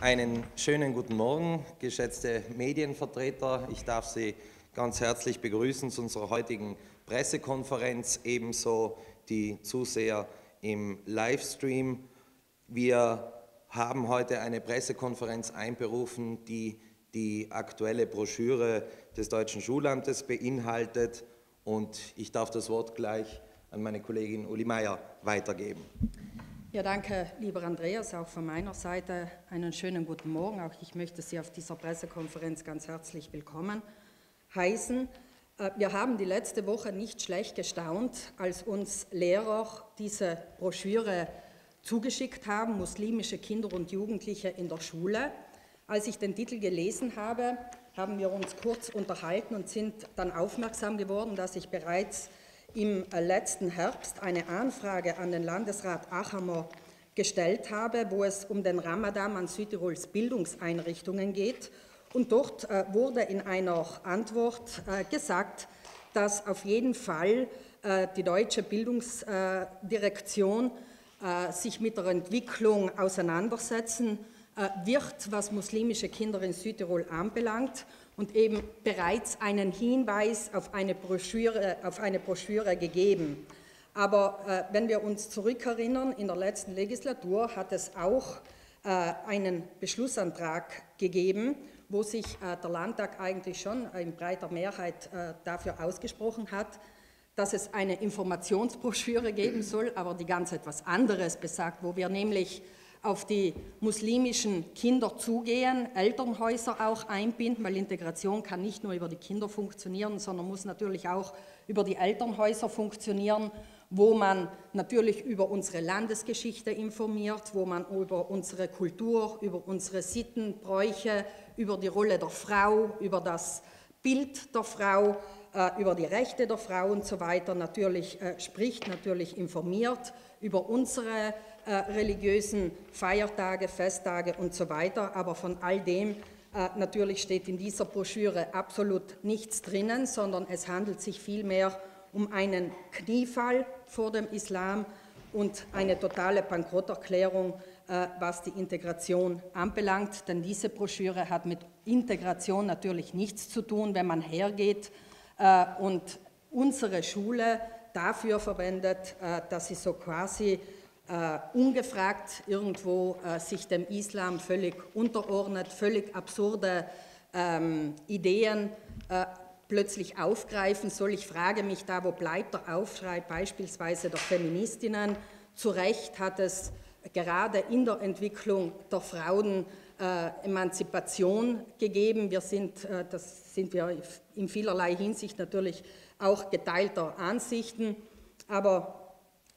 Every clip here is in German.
Einen schönen guten Morgen, geschätzte Medienvertreter. Ich darf Sie ganz herzlich begrüßen zu unserer heutigen Pressekonferenz, ebenso die Zuseher im Livestream. Wir haben heute eine Pressekonferenz einberufen, die die aktuelle Broschüre des Deutschen Schulamtes beinhaltet. Und ich darf das Wort gleich an meine Kollegin Uli Meier weitergeben. Ja, danke, lieber Andreas, auch von meiner Seite einen schönen guten Morgen. Auch ich möchte Sie auf dieser Pressekonferenz ganz herzlich willkommen heißen. Äh, wir haben die letzte Woche nicht schlecht gestaunt, als uns Lehrer diese Broschüre zugeschickt haben, muslimische Kinder und Jugendliche in der Schule. Als ich den Titel gelesen habe, haben wir uns kurz unterhalten und sind dann aufmerksam geworden, dass ich bereits im letzten Herbst eine Anfrage an den Landesrat Achammer gestellt habe, wo es um den Ramadan an Südtirols Bildungseinrichtungen geht. Und dort äh, wurde in einer Antwort äh, gesagt, dass auf jeden Fall äh, die deutsche Bildungsdirektion sich mit der Entwicklung auseinandersetzen wird, was muslimische Kinder in Südtirol anbelangt und eben bereits einen Hinweis auf eine Broschüre, auf eine Broschüre gegeben. Aber äh, wenn wir uns zurückerinnern, in der letzten Legislatur hat es auch äh, einen Beschlussantrag gegeben, wo sich äh, der Landtag eigentlich schon in breiter Mehrheit äh, dafür ausgesprochen hat, dass es eine Informationsbroschüre geben soll, aber die ganz etwas anderes besagt, wo wir nämlich auf die muslimischen Kinder zugehen, Elternhäuser auch einbinden, weil Integration kann nicht nur über die Kinder funktionieren, sondern muss natürlich auch über die Elternhäuser funktionieren, wo man natürlich über unsere Landesgeschichte informiert, wo man über unsere Kultur, über unsere Sitten, Bräuche, über die Rolle der Frau, über das Bild der Frau, äh, über die Rechte der Frau und so weiter natürlich äh, spricht, natürlich informiert über unsere äh, religiösen Feiertage, Festtage und so weiter. Aber von all dem äh, natürlich steht in dieser Broschüre absolut nichts drinnen, sondern es handelt sich vielmehr um einen Kniefall vor dem Islam und eine totale Bankrotterklärung, äh, was die Integration anbelangt. Denn diese Broschüre hat mit Integration natürlich nichts zu tun, wenn man hergeht und unsere Schule dafür verwendet, dass sie so quasi äh, ungefragt irgendwo äh, sich dem Islam völlig unterordnet, völlig absurde ähm, Ideen äh, plötzlich aufgreifen soll. Ich frage mich da, wo bleibt der Aufschrei beispielsweise der Feministinnen? Zu Recht hat es gerade in der Entwicklung der Frauen äh, Emanzipation gegeben. Wir sind, äh, das sind wir in vielerlei Hinsicht natürlich auch geteilter Ansichten, aber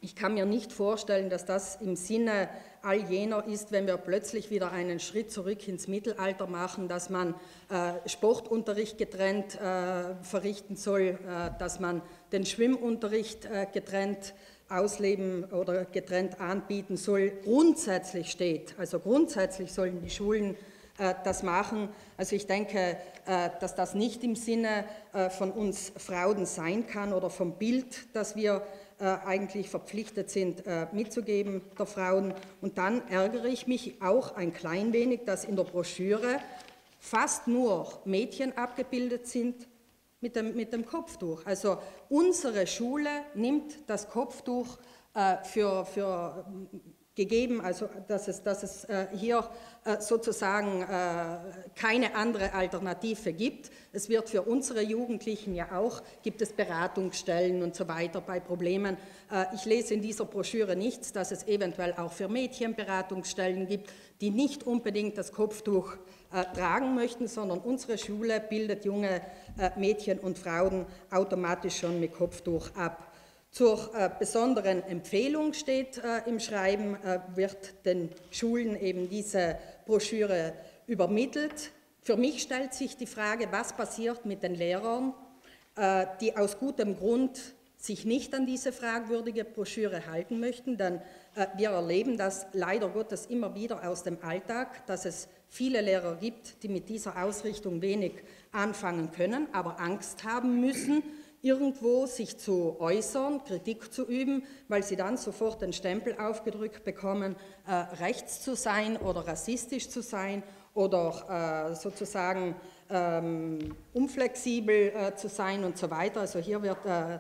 ich kann mir nicht vorstellen, dass das im Sinne all jener ist, wenn wir plötzlich wieder einen Schritt zurück ins Mittelalter machen, dass man äh, Sportunterricht getrennt äh, verrichten soll, äh, dass man den Schwimmunterricht äh, getrennt ausleben oder getrennt anbieten soll, grundsätzlich steht. Also grundsätzlich sollen die Schulen äh, das machen. Also ich denke, äh, dass das nicht im Sinne von uns Frauen sein kann oder vom Bild, das wir eigentlich verpflichtet sind äh, mitzugeben der Frauen. Und dann ärgere ich mich auch ein klein wenig, dass in der Broschüre fast nur Mädchen abgebildet sind mit dem, mit dem Kopftuch. Also unsere Schule nimmt das Kopftuch äh, für, für gegeben, also dass es, dass es äh, hier äh, sozusagen äh, keine andere Alternative gibt. Es wird für unsere Jugendlichen ja auch, gibt es Beratungsstellen und so weiter bei Problemen. Ich lese in dieser Broschüre nichts, dass es eventuell auch für Mädchen Beratungsstellen gibt, die nicht unbedingt das Kopftuch tragen möchten, sondern unsere Schule bildet junge Mädchen und Frauen automatisch schon mit Kopftuch ab. Zur äh, besonderen Empfehlung steht äh, im Schreiben, äh, wird den Schulen eben diese Broschüre übermittelt. Für mich stellt sich die Frage, was passiert mit den Lehrern, äh, die aus gutem Grund sich nicht an diese fragwürdige Broschüre halten möchten, denn äh, wir erleben das leider Gottes immer wieder aus dem Alltag, dass es viele Lehrer gibt, die mit dieser Ausrichtung wenig anfangen können, aber Angst haben müssen, irgendwo sich zu äußern, Kritik zu üben, weil sie dann sofort den Stempel aufgedrückt bekommen, äh, rechts zu sein oder rassistisch zu sein oder äh, sozusagen ähm, unflexibel äh, zu sein und so weiter. Also hier wird, äh,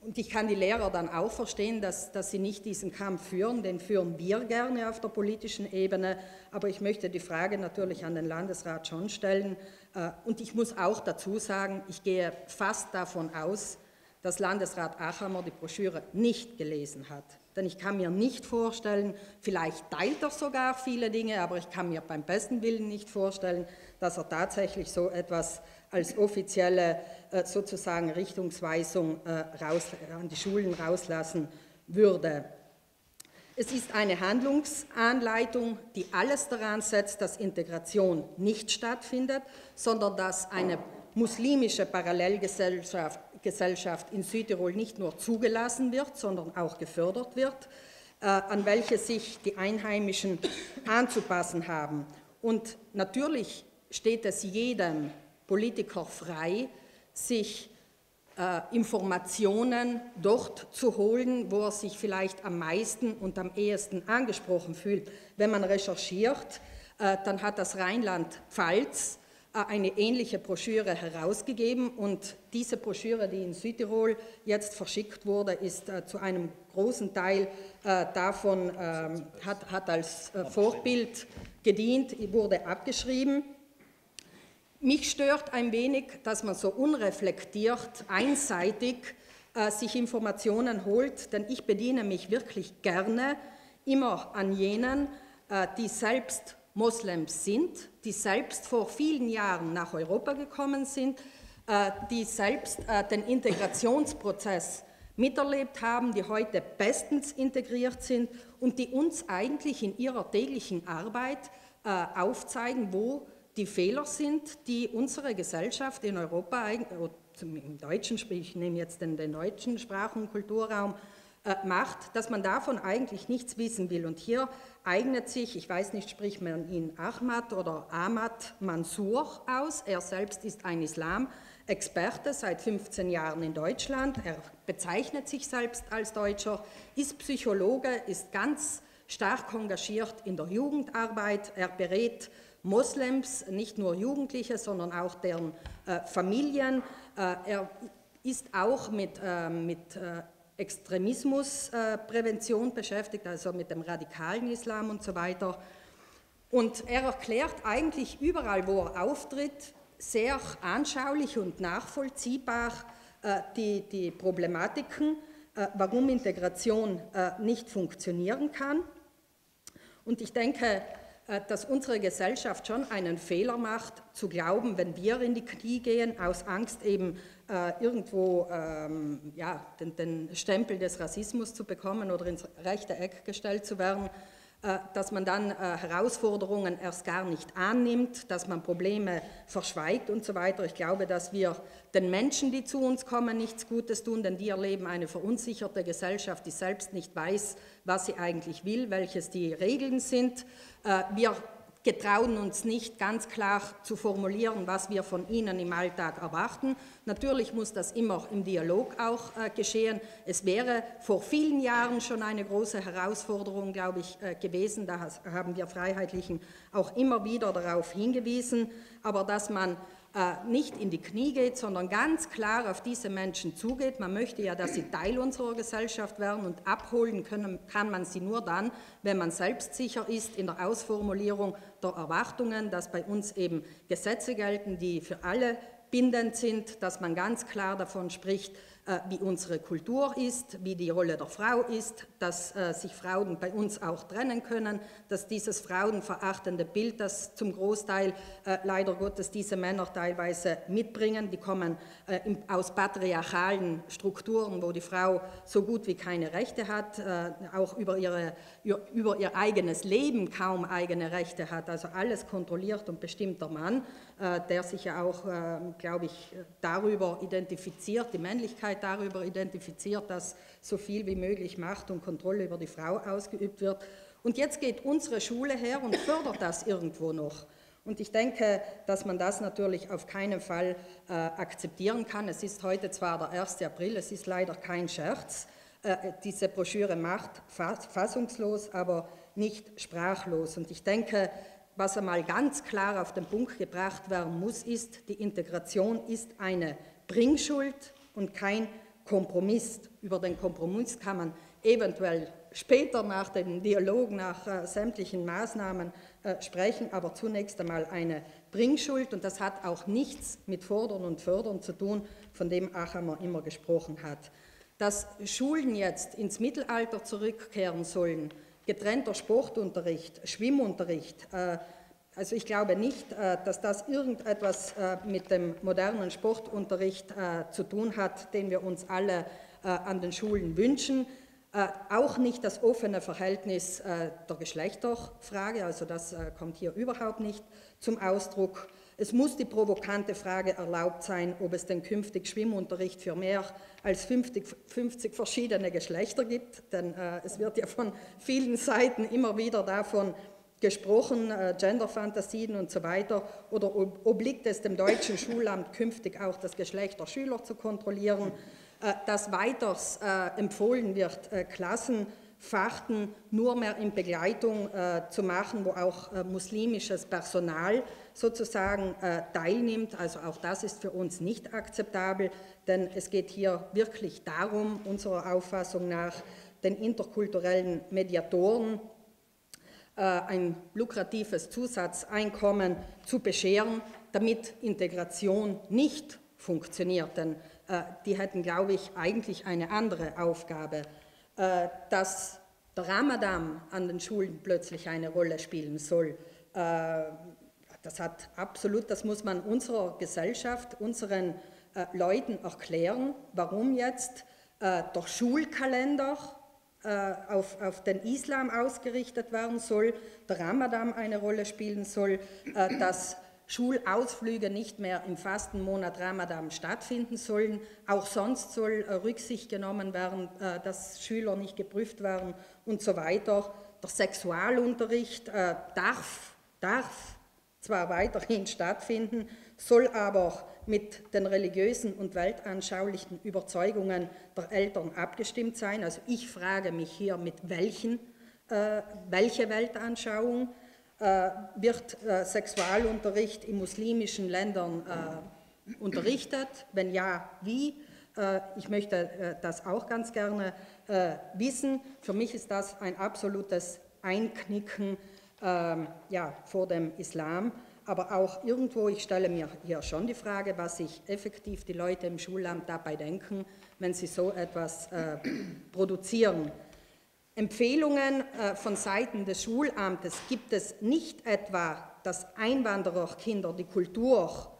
und ich kann die Lehrer dann auch verstehen, dass, dass sie nicht diesen Kampf führen, den führen wir gerne auf der politischen Ebene, aber ich möchte die Frage natürlich an den Landesrat schon stellen. Äh, und ich muss auch dazu sagen, ich gehe fast davon aus, dass Landesrat Achammer die Broschüre nicht gelesen hat. Denn ich kann mir nicht vorstellen, vielleicht teilt er sogar viele Dinge, aber ich kann mir beim besten Willen nicht vorstellen, dass er tatsächlich so etwas als offizielle äh, sozusagen Richtungsweisung äh, raus, an die Schulen rauslassen würde. Es ist eine Handlungsanleitung, die alles daran setzt, dass Integration nicht stattfindet, sondern dass eine muslimische Parallelgesellschaft Gesellschaft in Südtirol nicht nur zugelassen wird, sondern auch gefördert wird, äh, an welche sich die Einheimischen anzupassen haben. Und natürlich steht es jedem Politiker frei, sich äh, Informationen dort zu holen, wo er sich vielleicht am meisten und am ehesten angesprochen fühlt. Wenn man recherchiert, äh, dann hat das Rheinland-Pfalz äh, eine ähnliche Broschüre herausgegeben und diese Broschüre, die in Südtirol jetzt verschickt wurde, ist äh, zu einem großen Teil äh, davon, ähm, hat, hat als Vorbild gedient, wurde abgeschrieben. Mich stört ein wenig, dass man so unreflektiert, einseitig sich Informationen holt, denn ich bediene mich wirklich gerne immer an jenen, die selbst Moslems sind, die selbst vor vielen Jahren nach Europa gekommen sind, äh, die selbst äh, den Integrationsprozess miterlebt haben, die heute bestens integriert sind und die uns eigentlich in ihrer täglichen Arbeit äh, aufzeigen, wo die Fehler sind, die unsere Gesellschaft in Europa, im deutschen, ich nehme jetzt den, den deutschen Sprach- und Kulturraum, macht, dass man davon eigentlich nichts wissen will. Und hier eignet sich, ich weiß nicht, spricht man ihn Ahmad oder Ahmad Mansour aus. Er selbst ist ein Islam-Experte seit 15 Jahren in Deutschland. Er bezeichnet sich selbst als Deutscher, ist Psychologe, ist ganz stark engagiert in der Jugendarbeit. Er berät Moslems, nicht nur Jugendliche, sondern auch deren äh, Familien. Äh, er ist auch mit, äh, mit äh, Extremismusprävention beschäftigt, also mit dem radikalen Islam und so weiter. Und er erklärt eigentlich überall, wo er auftritt, sehr anschaulich und nachvollziehbar äh, die, die Problematiken, äh, warum Integration äh, nicht funktionieren kann. Und ich denke, äh, dass unsere Gesellschaft schon einen Fehler macht, zu glauben, wenn wir in die Knie gehen, aus Angst eben äh, irgendwo ähm, ja, den, den, Stempel des Rassismus zu bekommen oder ins rechte Eck gestellt zu werden, dass man dann äh, Herausforderungen erst gar nicht annimmt, dass man Probleme verschweigt und so weiter. Ich glaube, dass wir den Menschen, die zu uns kommen, nichts Gutes tun, denn die erleben eine verunsicherte Gesellschaft, die selbst nicht weiß, was sie eigentlich will, welches die Regeln sind. Äh, wir getrauen uns nicht ganz klar zu formulieren, was wir von ihnen im Alltag erwarten. Natürlich muss das immer im Dialog auch äh, geschehen. Es wäre vor vielen Jahren schon eine große Herausforderung, glaube ich, äh, gewesen. Da haben wir Freiheitlichen auch immer wieder darauf hingewiesen. Aber dass man nicht in die Knie geht, sondern ganz klar auf diese Menschen zugeht. Man möchte ja, dass sie Teil unserer Gesellschaft werden und abholen können, kann man sie nur dann, wenn man selbstsicher ist in der Ausformulierung der Erwartungen, dass bei uns eben Gesetze gelten, die für alle bindend sind, dass man ganz klar davon spricht, äh, wie unsere Kultur ist, wie die Rolle der Frau ist, dass äh, sich Frauen bei uns auch trennen können, dass dieses frauenverachtende Bild, das zum Großteil äh, leider Gottes diese Männer teilweise mitbringen, die kommen aus patriarchalen Strukturen, wo die Frau so gut wie keine Rechte hat, auch über, ihre, über ihr eigenes Leben kaum eigene Rechte hat, also alles kontrolliert und bestimmt der Mann, der sich ja auch, glaube ich, darüber identifiziert, die Männlichkeit darüber identifiziert, dass so viel wie möglich Macht und Kontrolle über die Frau ausgeübt wird. Und jetzt geht unsere Schule her und fördert das irgendwo noch. Und ich denke, dass man das natürlich auf keinen Fall äh, akzeptieren kann. Es ist heute zwar der 1. April, es ist leider kein Scherz. Äh, diese Broschüre macht fassungslos, aber nicht sprachlos. Und ich denke, was einmal ganz klar auf den Punkt gebracht werden muss, ist, die Integration ist eine Bringschuld und kein Kompromiss. Über den Kompromiss kann man eventuell später nach dem Dialog, nach äh, sämtlichen Maßnahmen äh, sprechen, aber zunächst einmal eine Bringschuld und das hat auch nichts mit Fordern und Fördern zu tun, von dem Achammer immer gesprochen hat. Dass Schulen jetzt ins Mittelalter zurückkehren sollen, getrennter Sportunterricht, Schwimmunterricht, äh, also ich glaube nicht, äh, dass das irgendetwas äh, mit dem modernen Sportunterricht zu tun hat, den wir uns alle an den Schulen wünschen. Auch nicht das offene Verhältnis der Geschlechterfrage, also das kommt hier überhaupt nicht zum Ausdruck. Es muss die provokante Frage erlaubt sein, ob es denn künftig Schwimmunterricht für mehr als 50, 50 verschiedene Geschlechter gibt, denn es wird ja von vielen Seiten immer wieder davon gesprochen, äh, Genderfantasien und so weiter, oder obliegt es dem deutschen Schulamt künftig auch das Geschlecht der Schüler zu kontrollieren, äh, dass weiters äh, empfohlen wird, äh, Klassenfachten nur mehr in Begleitung äh, zu machen, wo auch äh, muslimisches Personal sozusagen teilnimmt. Also auch das ist für uns nicht akzeptabel, denn es geht hier wirklich darum, unserer Auffassung nach, den interkulturellen Mediatoren äh, ein lukratives Zusatzeinkommen zu bescheren, damit Integration nicht funktioniert. Denn äh, die hätten, glaube ich, eigentlich eine andere Aufgabe. Äh, dass der Ramadan an den Schulen plötzlich eine Rolle spielen soll, das hat absolut, das muss man unserer Gesellschaft, unseren Leuten erklären, warum jetzt der Schulkalender äh, auf, auf, den Islam ausgerichtet werden soll, der Ramadan eine Rolle spielen soll, äh, dass Schulausflüge nicht mehr im Fastenmonat Ramadan stattfinden sollen. Auch sonst soll äh, Rücksicht genommen werden, dass Schüler nicht geprüft werden und so weiter. Der Sexualunterricht darf, darf zwar weiterhin stattfinden, soll aber mit den religiösen und weltanschaulichen Überzeugungen der Eltern abgestimmt sein. Also ich frage mich hier, mit welchen, äh, welche Weltanschauung äh, wird äh, Sexualunterricht in muslimischen Ländern äh, unterrichtet? Wenn ja, wie? Äh, ich möchte äh, das auch ganz gerne wissen. Für mich ist das ein absolutes Einknicken ähm, ja, vor dem Islam aber auch irgendwo, ich stelle mir hier schon die Frage, was sich effektiv die Leute im Schulamt dabei denken, wenn sie so etwas äh, produzieren. Empfehlungen äh, von Seiten des Schulamtes gibt es nicht etwa, dass Einwandererkinder die Kultur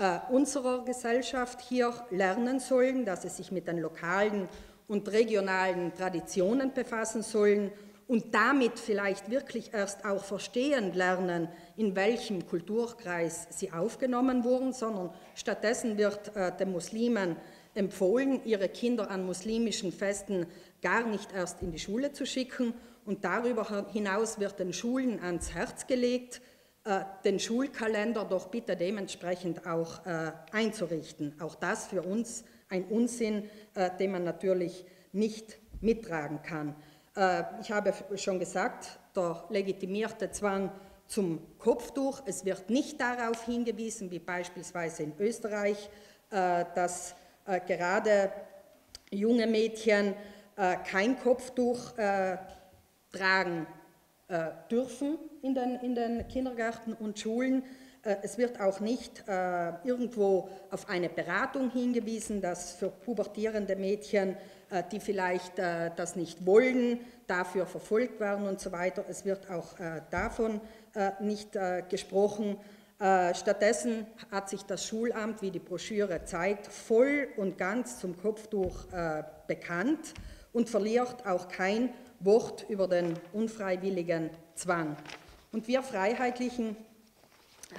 äh, unserer Gesellschaft hier lernen sollen, dass sie sich mit den lokalen und regionalen Traditionen befassen sollen und damit vielleicht wirklich erst auch verstehen lernen, in welchem Kulturkreis sie aufgenommen wurden, sondern stattdessen wird äh, den Muslimen empfohlen, ihre Kinder an muslimischen Festen gar nicht erst in die Schule zu schicken und darüber hinaus wird den Schulen ans Herz gelegt, äh, den Schulkalender doch bitte dementsprechend auch äh, einzurichten. Auch das für uns ein Unsinn, äh, den man natürlich nicht mittragen kann. Ich habe schon gesagt, der legitimierte Zwang zum Kopftuch. Es wird nicht darauf hingewiesen, wie beispielsweise in Österreich, dass gerade junge Mädchen kein Kopftuch tragen dürfen in den, in den Kindergärten und Schulen. Es wird auch nicht irgendwo auf eine Beratung hingewiesen, dass für pubertierende Mädchen äh, die vielleicht äh, das nicht wollen, dafür verfolgt werden und so weiter. Es wird auch äh, davon nicht gesprochen. Stattdessen hat sich das Schulamt, wie die Broschüre zeigt, voll und ganz zum Kopftuch bekannt und verliert auch kein Wort über den unfreiwilligen Zwang. Und wir Freiheitlichen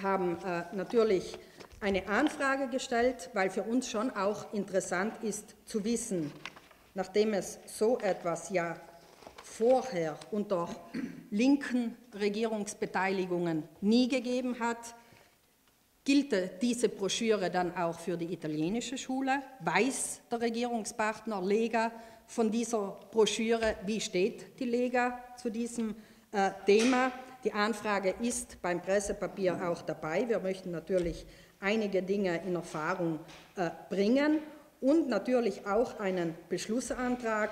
haben natürlich eine Anfrage gestellt, weil für uns schon auch interessant ist zu wissen, nachdem es so etwas ja vorher unter linken Regierungsbeteiligungen nie gegeben hat. Gilt diese Broschüre dann auch für die italienische Schule? Weiß der Regierungspartner Lega von dieser Broschüre? Wie steht die Lega zu diesem äh, Thema? Die Anfrage ist beim Pressepapier auch dabei. Wir möchten natürlich einige Dinge in Erfahrung äh, bringen und natürlich auch einen Beschlussantrag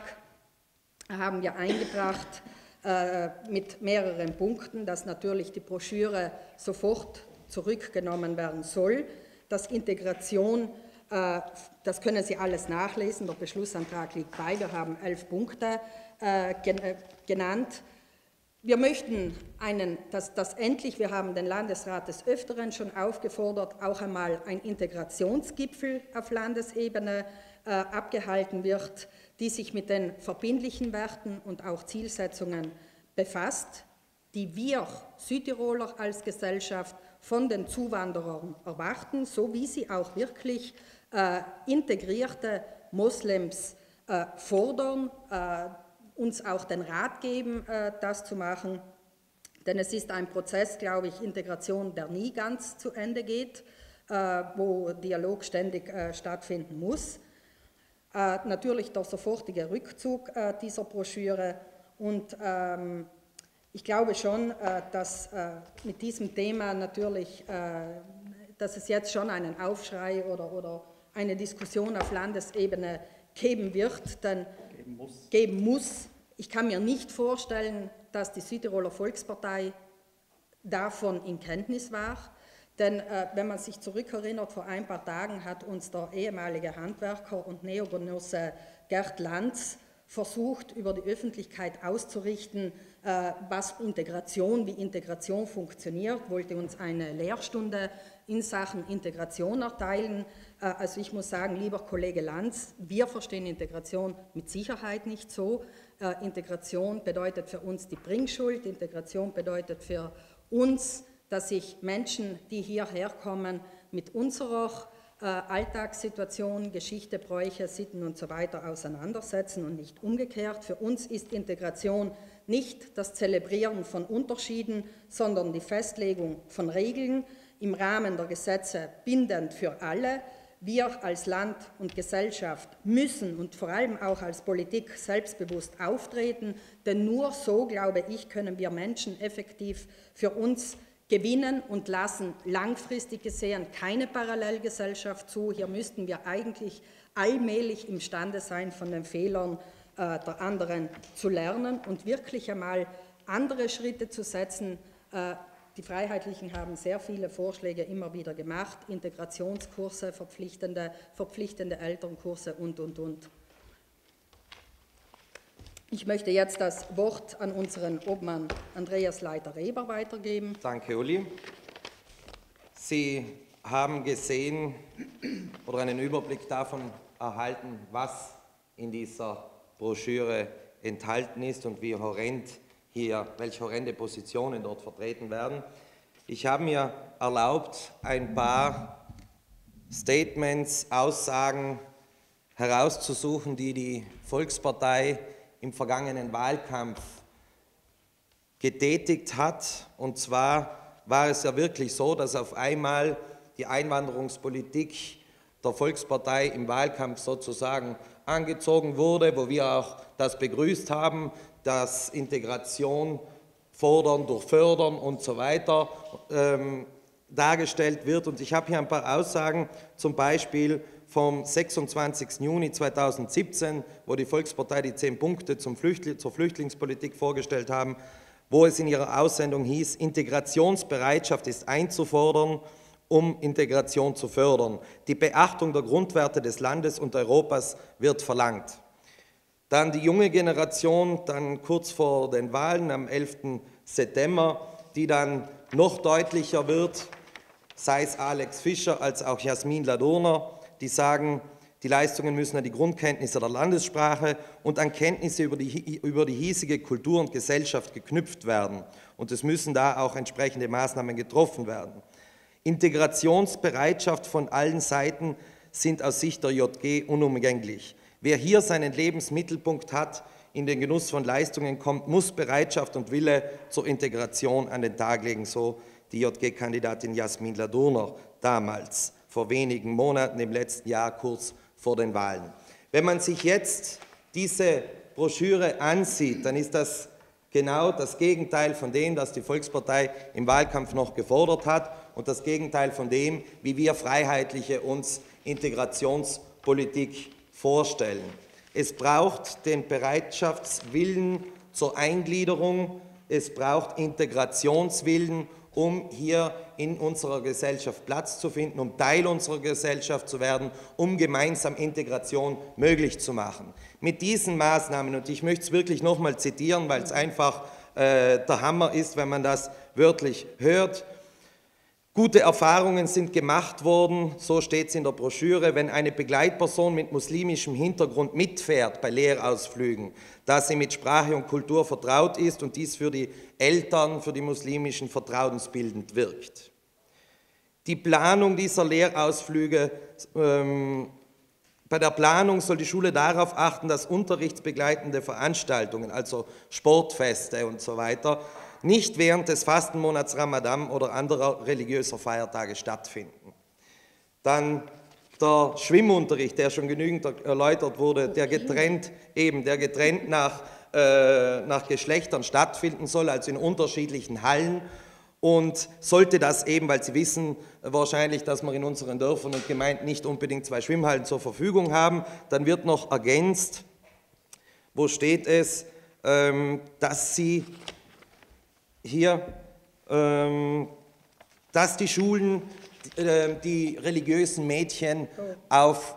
haben wir eingebracht äh, mit mehreren Punkten, dass natürlich die Broschüre sofort zurückgenommen werden soll, dass Integration, das können Sie alles nachlesen, der Beschlussantrag liegt bei, wir haben elf Punkte äh, äh, genannt. Wir möchten einen, dass, dass endlich, wir haben den Landesrat des Öfteren schon aufgefordert, auch einmal ein Integrationsgipfel auf Landesebene äh, abgehalten wird, die sich mit den verbindlichen Werten und auch Zielsetzungen befasst, die wir Südtiroler als Gesellschaft von den Zuwanderern erwarten, so wie sie auch wirklich äh, integrierte Moslems äh, fordern, äh, uns auch den Rat geben, äh, das zu machen. Denn es ist ein Prozess, glaube ich, Integration, der nie ganz zu Ende geht, äh, wo Dialog ständig stattfinden muss. Natürlich der sofortige Rückzug dieser Broschüre und ähm, ich glaube schon, dass mit diesem Thema natürlich, dass es jetzt schon einen Aufschrei oder, oder eine Diskussion auf Landesebene geben wird, denn geben muss. geben muss. Ich kann mir nicht vorstellen, dass die Südtiroler Volkspartei davon in Kenntnis war. Denn äh, wenn man sich zurückerinnert, vor ein paar Tagen hat uns der ehemalige Handwerker und Neogenosse Gerd Lanz versucht, über die Öffentlichkeit auszurichten, was Integration, wie Integration funktioniert, wollte uns eine Lehrstunde in Sachen Integration erteilen. Äh, also ich muss sagen, lieber Kollege Lanz, wir verstehen Integration mit Sicherheit nicht so. Äh, Integration bedeutet für uns die Bringschuld, Integration bedeutet für uns, dass sich Menschen, die hierher kommen, mit unserer Alltagssituation, Geschichte, Bräuche, Sitten und so weiter auseinandersetzen und nicht umgekehrt. Für uns ist Integration nicht das Zelebrieren von Unterschieden, sondern die Festlegung von Regeln im Rahmen der Gesetze bindend für alle. Wir als Land und Gesellschaft müssen und vor allem auch als Politik selbstbewusst auftreten, denn nur so, glaube ich, können wir Menschen effektiv für uns gewinnen und lassen langfristig gesehen keine Parallelgesellschaft zu. Hier müssten wir eigentlich allmählich imstande sein, von den Fehlern äh, der anderen zu lernen und wirklich einmal andere Schritte zu setzen. Äh, die Freiheitlichen haben sehr viele Vorschläge immer wieder gemacht, Integrationskurse, verpflichtende, verpflichtende Elternkurse und, und, und. Ich möchte jetzt das Wort an unseren Obmann Andreas Leiter-Reber weitergeben. Danke, Uli. Sie haben gesehen oder einen Überblick davon erhalten, was in dieser Broschüre enthalten ist und wie horrend hier, welche horrende Positionen dort vertreten werden. Ich habe mir erlaubt, ein paar Statements, Aussagen herauszusuchen, die die Volkspartei im vergangenen Wahlkampf getätigt hat. Und zwar war es ja wirklich so, dass auf einmal die Einwanderungspolitik der Volkspartei im Wahlkampf sozusagen angezogen wurde, wo wir auch das begrüßt haben, dass Integration fordern durch Fördern und so weiter ähm, dargestellt wird. Und ich habe hier ein paar Aussagen, zum Beispiel vom 26. Juni 2017, wo die Volkspartei die zehn Punkte Flüchtling, zur Flüchtlingspolitik vorgestellt haben, wo es in ihrer Aussendung hieß, Integrationsbereitschaft ist einzufordern, um Integration zu fördern. Die Beachtung der Grundwerte des Landes und Europas wird verlangt. Dann die junge Generation, dann kurz vor den Wahlen am 11. September, die dann noch deutlicher wird, sei es Alex Fischer als auch Jasmin Ladurner, die sagen, die Leistungen müssen an die Grundkenntnisse der Landessprache und an Kenntnisse über die, über die hiesige Kultur und Gesellschaft geknüpft werden. Und es müssen da auch entsprechende Maßnahmen getroffen werden. Integrationsbereitschaft von allen Seiten sind aus Sicht der JG unumgänglich. Wer hier seinen Lebensmittelpunkt hat, in den Genuss von Leistungen kommt, muss Bereitschaft und Wille zur Integration an den Tag legen, so die JG-Kandidatin Jasmin Ladurner damals, vor wenigen Monaten im letzten Jahr, kurz vor den Wahlen. Wenn man sich jetzt diese Broschüre ansieht, dann ist das genau das Gegenteil von dem, das die Volkspartei im Wahlkampf noch gefordert hat und das Gegenteil von dem, wie wir Freiheitliche uns Integrationspolitik vorstellen. Es braucht den Bereitschaftswillen zur Eingliederung, es braucht Integrationswillen um hier in unserer Gesellschaft Platz zu finden, um Teil unserer Gesellschaft zu werden, um gemeinsam Integration möglich zu machen. Mit diesen Maßnahmen, und ich möchte es wirklich nochmal zitieren, weil es einfach äh, der Hammer ist, wenn man das wörtlich hört, Gute Erfahrungen sind gemacht worden, so steht es in der Broschüre, wenn eine Begleitperson mit muslimischem Hintergrund mitfährt bei Lehrausflügen, da sie mit Sprache und Kultur vertraut ist und dies für die Eltern, für die muslimischen vertrauensbildend wirkt. Die Planung dieser Lehrausflüge, ähm, bei der Planung soll die Schule darauf achten, dass unterrichtsbegleitende Veranstaltungen, also Sportfeste und so weiter, nicht während des Fastenmonats Ramadan oder anderer religiöser Feiertage stattfinden. Dann der Schwimmunterricht, der schon genügend erläutert wurde, der getrennt eben, der getrennt nach, äh, nach Geschlechtern stattfinden soll, also in unterschiedlichen Hallen. Und sollte das eben, weil Sie wissen wahrscheinlich, dass wir in unseren Dörfern und Gemeinden nicht unbedingt zwei Schwimmhallen zur Verfügung haben, dann wird noch ergänzt, wo steht es, ähm, dass Sie hier, ähm, dass die Schulen äh, die religiösen Mädchen auf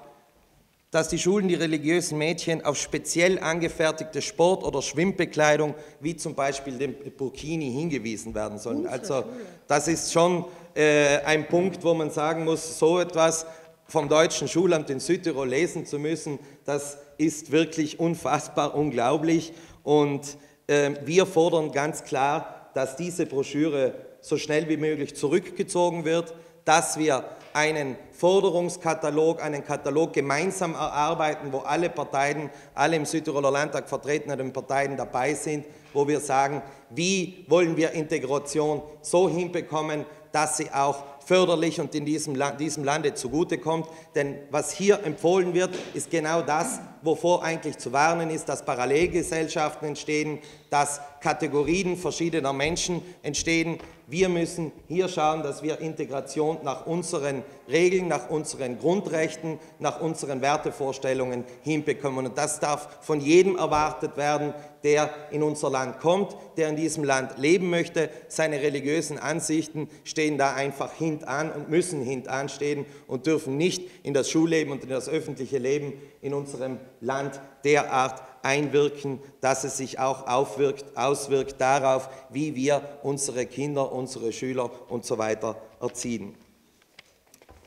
dass die Schulen die religiösen Mädchen auf speziell angefertigte Sport- oder Schwimmbekleidung, wie zum Beispiel dem Burkini, hingewiesen werden sollen. Also das ist schon äh, ein Punkt, wo man sagen muss, so etwas vom Deutschen Schulamt in Südtirol lesen zu müssen, das ist wirklich unfassbar unglaublich. Und äh, wir fordern ganz klar, dass diese Broschüre so schnell wie möglich zurückgezogen wird, dass wir einen Forderungskatalog, einen Katalog gemeinsam erarbeiten, wo alle Parteien, alle im Südtiroler Landtag vertretenen Parteien dabei sind, wo wir sagen, wie wollen wir Integration so hinbekommen, dass sie auch förderlich und in diesem, diesem Lande zugutekommt. Denn was hier empfohlen wird, ist genau das, wovor eigentlich zu warnen ist, dass Parallelgesellschaften entstehen, dass Kategorien verschiedener Menschen entstehen. Wir müssen hier schauen, dass wir Integration nach unseren Regeln, nach unseren Grundrechten, nach unseren Wertevorstellungen hinbekommen. Und das darf von jedem erwartet werden, der in unser Land kommt, der in diesem Land leben möchte. Seine religiösen Ansichten stehen da einfach hintan und müssen hintan stehen und dürfen nicht in das Schulleben und in das öffentliche Leben in unserem Land derart einwirken, dass es sich auch aufwirkt, auswirkt darauf, wie wir unsere Kinder, unsere Schüler und so weiter erziehen.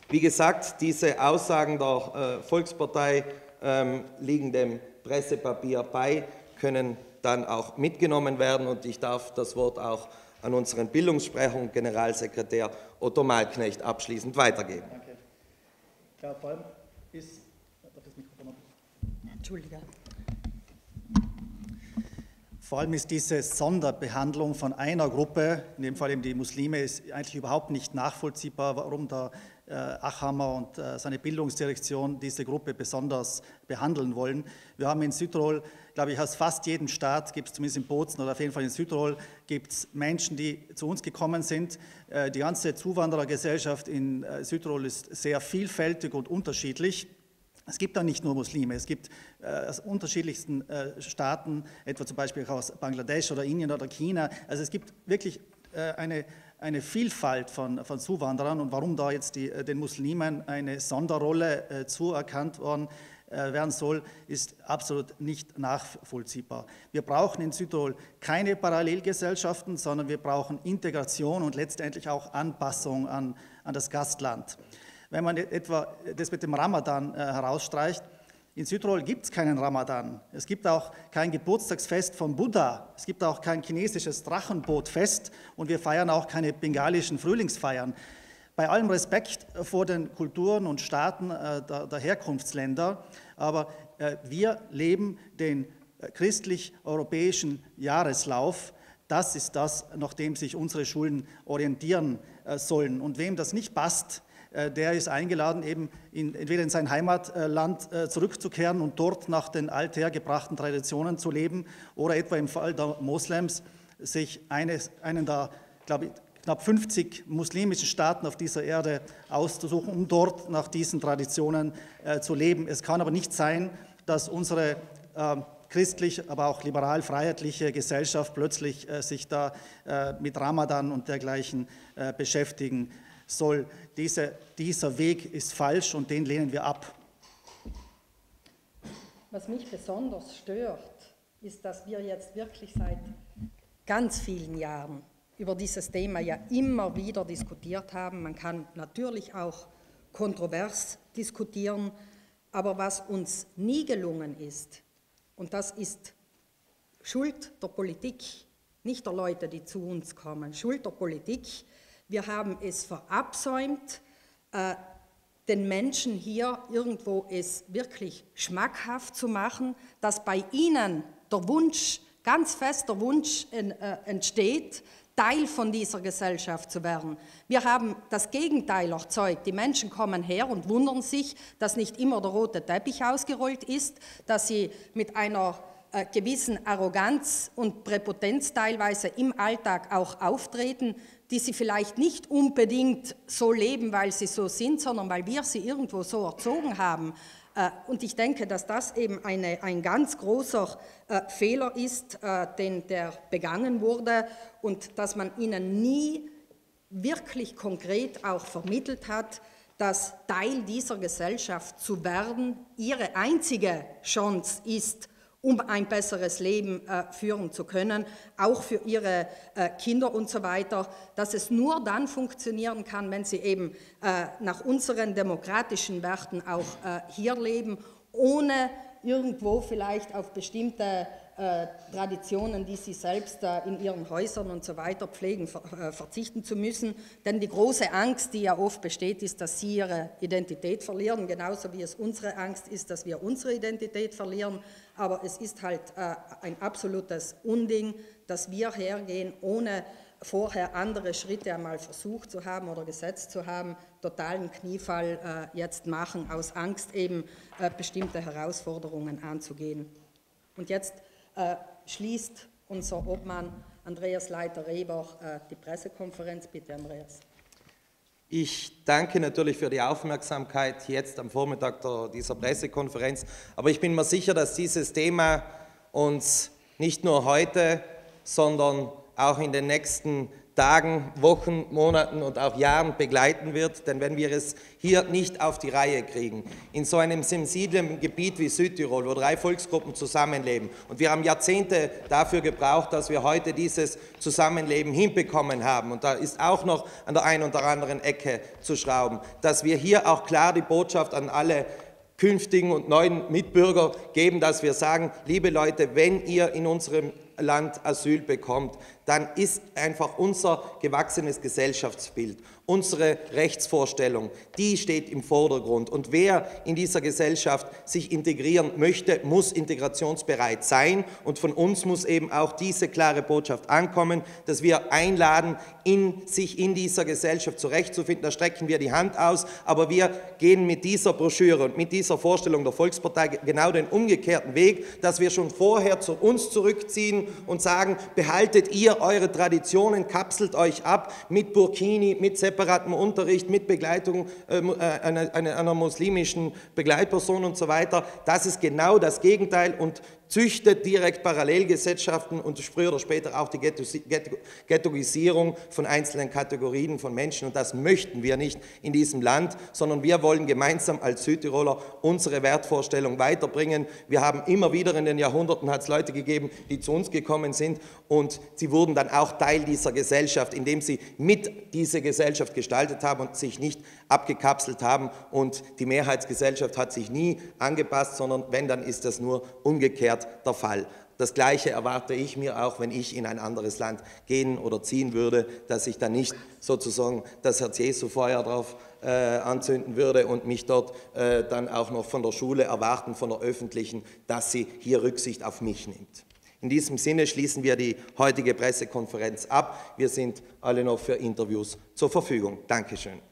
Wie gesagt, diese Aussagen der äh, Volkspartei ähm, liegen dem Pressepapier bei, können dann auch mitgenommen werden und ich darf das Wort auch an unseren Bildungssprecher und Generalsekretär Otto Malknecht abschließend weitergeben. Danke. Herr Palm, ist das Mikrofon Entschuldige. Vor allem ist diese Sonderbehandlung von einer Gruppe, in dem Fall eben die Muslime, ist eigentlich überhaupt nicht nachvollziehbar, warum der äh, Achammer und äh, seine Bildungsdirektion diese Gruppe besonders behandeln wollen. Wir haben in Südtirol, glaube ich, aus fast jedem Staat, gibt es zumindest in Bozen oder auf jeden Fall in Südtirol, gibt es Menschen, die zu uns gekommen sind. Äh, die ganze Zuwanderergesellschaft in Südtirol ist sehr vielfältig und unterschiedlich. Es gibt da nicht nur Muslime, es gibt äh, aus unterschiedlichsten äh, Staaten, etwa zum Beispiel aus Bangladesch oder Indien oder China. Also es gibt wirklich äh, eine, eine Vielfalt von, von Zuwanderern und warum da jetzt die, äh, den Muslimen eine Sonderrolle äh, zuerkannt worden äh, werden soll, ist absolut nicht nachvollziehbar. Wir brauchen in Südtirol keine Parallelgesellschaften, sondern wir brauchen Integration und letztendlich auch Anpassung an, an das Gastland. Wenn man etwa das mit dem Ramadan äh, herausstreicht, in Südtirol gibt es keinen Ramadan. Es gibt auch kein Geburtstagsfest von Buddha. Es gibt auch kein chinesisches Drachenbootfest und wir feiern auch keine bengalischen Frühlingsfeiern. Bei allem Respekt vor den Kulturen und Staaten äh, der, der, Herkunftsländer, aber äh, wir leben den christlich-europäischen Jahreslauf. Das ist das, nach dem sich unsere Schulen orientieren sollen. Und wem das nicht passt, der ist eingeladen, eben in, entweder in sein Heimatland zurückzukehren und dort nach den althergebrachten Traditionen zu leben oder etwa im Fall der Moslems sich eines, einen der, glaube ich, knapp 50 muslimischen Staaten auf dieser Erde auszusuchen, um dort nach diesen Traditionen äh, zu leben. Es kann aber nicht sein, dass unsere äh, christlich, aber auch liberal-freiheitliche Gesellschaft plötzlich äh, sich da äh, mit Ramadan und dergleichen äh, beschäftigen soll. Diese, dieser Weg ist falsch und den lehnen wir ab. Was mich besonders stört, ist, dass wir jetzt wirklich seit ganz vielen Jahren über dieses Thema ja immer wieder diskutiert haben. Man kann natürlich auch kontrovers diskutieren, aber was uns nie gelungen ist, und das ist Schuld der Politik, nicht der Leute, die zu uns kommen, Schuld der Politik, wir haben es verabsäumt, äh, den Menschen hier irgendwo es wirklich schmackhaft zu machen, dass bei ihnen der Wunsch, ganz fester Wunsch äh, entsteht, Teil von dieser Gesellschaft zu werden. Wir haben das Gegenteil erzeugt. Die Menschen kommen her und wundern sich, dass nicht immer der rote Teppich ausgerollt ist, dass sie mit einer äh, gewissen Arroganz und Präpotenz teilweise im Alltag auch auftreten, die sie vielleicht nicht unbedingt so leben, weil sie so sind, sondern weil wir sie irgendwo so erzogen haben. Äh, und ich denke, dass das eben eine, ein ganz großer äh, Fehler ist, äh, den, der begangen wurde und dass man ihnen nie wirklich konkret auch vermittelt hat, dass Teil dieser Gesellschaft zu werden ihre einzige Chance ist, um ein besseres Leben äh, führen zu können, auch für ihre äh, Kinder und so weiter, dass es nur dann funktionieren kann, wenn sie eben äh, nach unseren demokratischen Werten auch äh, hier leben, ohne irgendwo vielleicht auf bestimmte Traditionen, die sie selbst äh, in ihren Häusern und so weiter pflegen, äh, verzichten zu müssen. Denn die große Angst, die ja oft besteht, ist, dass sie ihre Identität verlieren, genauso wie es unsere Angst ist, dass wir unsere Identität verlieren. Aber es ist halt ein absolutes Unding, dass wir hergehen, ohne vorher andere Schritte einmal versucht zu haben oder gesetzt zu haben, totalen Kniefall jetzt machen, aus Angst eben bestimmte Herausforderungen anzugehen. Und jetzt äh, schließt unser Obmann Andreas Leiter-Reber äh, die Pressekonferenz. Bitte, Andreas. Ich danke natürlich für die Aufmerksamkeit jetzt am Vormittag der, dieser Pressekonferenz. Aber ich bin mir sicher, dass dieses Thema uns nicht nur heute, sondern auch in den nächsten Tagen, Wochen, Monaten und auch Jahren begleiten wird. Denn wenn wir es hier nicht auf die Reihe kriegen, in so einem sensiblen Gebiet wie Südtirol, wo drei Volksgruppen zusammenleben, und wir haben Jahrzehnte dafür gebraucht, dass wir heute dieses Zusammenleben hinbekommen haben, und da ist auch noch an der einen oder anderen Ecke zu schrauben, dass wir hier auch klar die Botschaft an alle künftigen und neuen Mitbürger geben, dass wir sagen, liebe Leute, wenn ihr in unserem Land Asyl bekommt, dann ist einfach unser gewachsenes Gesellschaftsbild, unsere Rechtsvorstellung, die steht im Vordergrund. Und wer in dieser Gesellschaft sich integrieren möchte, muss integrationsbereit sein. Und von uns muss eben auch diese klare Botschaft ankommen, dass wir einladen, in, sich in dieser Gesellschaft zurechtzufinden. Da strecken wir die Hand aus, aber wir gehen mit dieser Broschüre und mit dieser Vorstellung der Volkspartei genau den umgekehrten Weg, dass wir schon vorher zu uns zurückziehen und sagen, behaltet ihr eure Traditionen, kapselt euch ab mit Burkini, mit separatem Unterricht, mit Begleitung äh, äh einer, einer, muslimischen Begleitperson und so weiter. Das ist genau das Gegenteil und züchtet direkt Parallelgesellschaften und früher oder später auch die Ghettoisierung von einzelnen Kategorien von Menschen. Und das möchten wir nicht in diesem Land, sondern wir wollen gemeinsam als Südtiroler unsere Wertvorstellung weiterbringen. Wir haben immer wieder in den Jahrhunderten hat es Leute gegeben, die zu uns gekommen sind und sie wurden dann auch Teil dieser Gesellschaft, indem sie mit dieser Gesellschaft gestaltet haben und sich nicht abgekapselt haben. Und die Mehrheitsgesellschaft hat sich nie angepasst, sondern wenn, dann ist das nur umgekehrt der Fall. Das Gleiche erwarte ich mir auch, wenn ich in ein anderes Land gehen oder ziehen würde, dass ich dann nicht sozusagen das Herz Jesu Feuer drauf äh, anzünden würde und mich dort äh, dann auch noch von der Schule erwarten, von der öffentlichen, dass sie hier Rücksicht auf mich nimmt. In diesem Sinne schließen wir die heutige Pressekonferenz ab. Wir sind alle noch für Interviews zur Verfügung. Dankeschön.